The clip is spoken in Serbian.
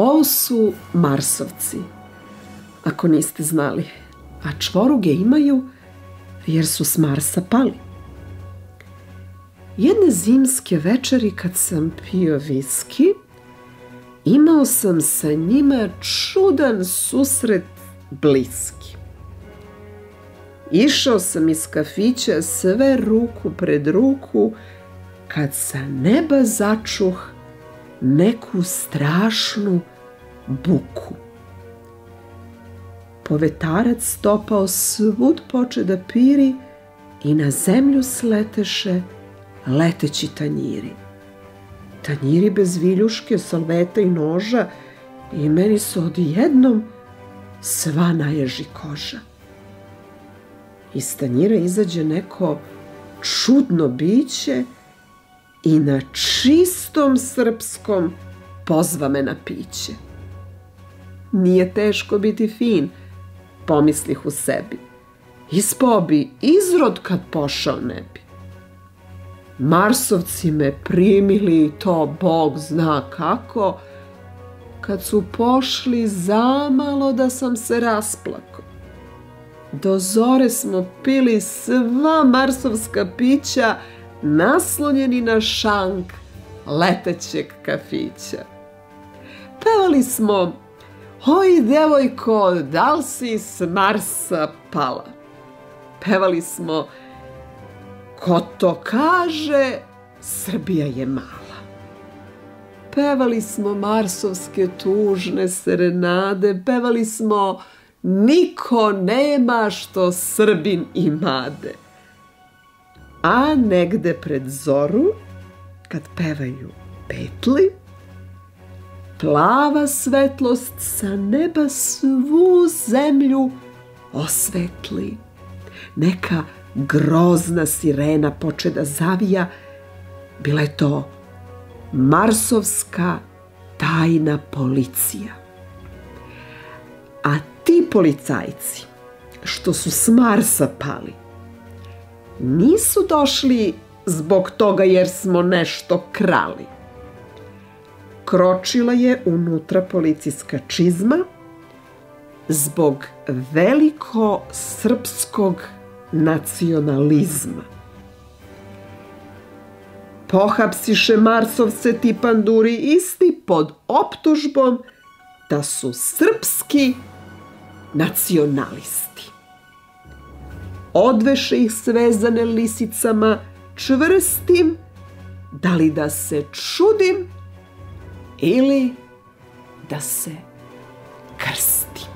Ovo su Marsovci, ako niste znali, a čvoruge imaju jer su s Marsa pali. Jedne zimske večeri kad sam pio viski, imao sam sa njima čudan susret bliski. Išao sam iz kafića sve ruku pred ruku, kad sa neba začuh neku strašnu buku. Povetarac stopao svud poče da piri i na zemlju sleteše leteći tanjiri. Tanjiri bez viljuške, salveta i noža i meni se odjednom sva naježi koža. Iz tanjira izađe neko čudno biće i na čistom srpskom pozva me na piće. Nije teško biti fin, pomislih u sebi. Ispao bi izrod kad pošao ne bi. Marsovci me primili i to Bog zna kako, kad su pošli zamalo da sam se rasplako. Do zore smo pili sva marsovska pića, naslonjeni na šank letećeg kafića. Pevali smo Oj, devojko, da li si s Marsa pala? Pevali smo Ko to kaže, Srbija je mala. Pevali smo marsovske tužne serenade, pevali smo Niko nema što Srbin imade a negde pred zoru, kad pevaju petli, plava svetlost sa neba svu zemlju osvetli. Neka grozna sirena poče da zavija, bila je to Marsovska tajna policija. A ti policajci, što su s Marsa pali, nisu došli zbog toga jer smo nešto krali. Kročila je unutra policijska čizma zbog veliko srpskog nacionalizma. Pohapsiše Marsovce ti panduri isti pod optužbom da su srpski nacionalisti odveše ih svezane lisicama čvrstim, da li da se čudim ili da se krsim.